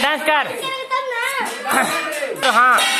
Dance कर। तो हाँ।